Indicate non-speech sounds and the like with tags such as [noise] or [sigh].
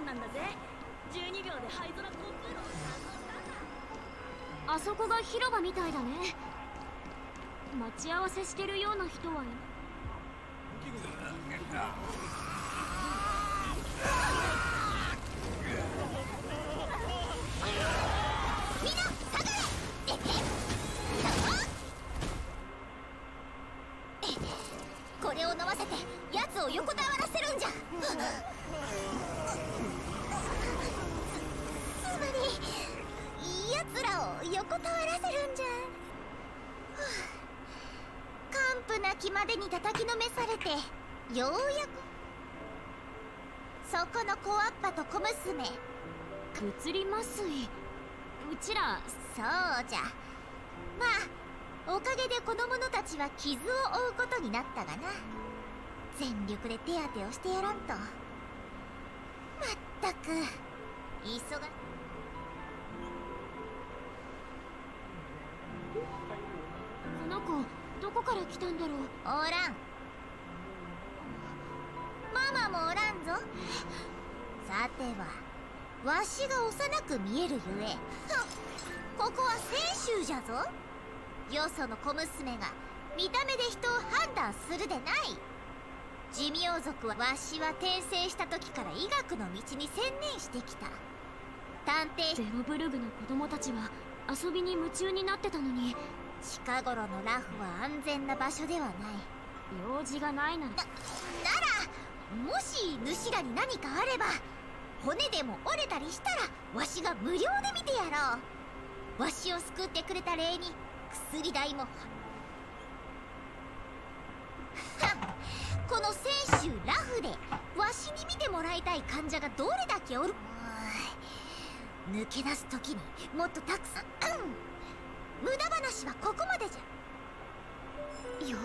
ンなんだぜ。12秒で灰空コンクールを担当したんだ。あそこが広場みたいだね。待ち合わせしてるような人はい。みんな下がれ。[laughs] これを飲ませて奴を横たわらせるんじゃ。つまり奴らを横たわらせるんじゃ完膚なきまでに叩きのめされてようやく。そこの小アッパと小娘物理麻酔うちらそうじゃ。まあおかげでこの者たちは傷を負うことになったがな。全力で手当てをしてやらんと。まったく。急が。この子どこから来たんだろう？おらん。ママもおらんぞ。さてはわしが幼く見えるゆえ。ふ [laughs] んここは泉州じゃぞ。よその小娘が見た目で人を判断するでない。寿命族はわしは転生した時から医学の道に専念してきた。探偵。ゼロブルグの子供たちは遊びに夢中になってたのに。近頃のラフは安全な場所ではない。用事がないなら。なならもし主らに何かあれば骨でも折れたりしたらわしが無料で見てやろう。わしを救ってくれた礼に薬代もらいたい患者がどれだけおる抜け出す時にもっとたくさん、うん。無駄話はここまでじゃ。よ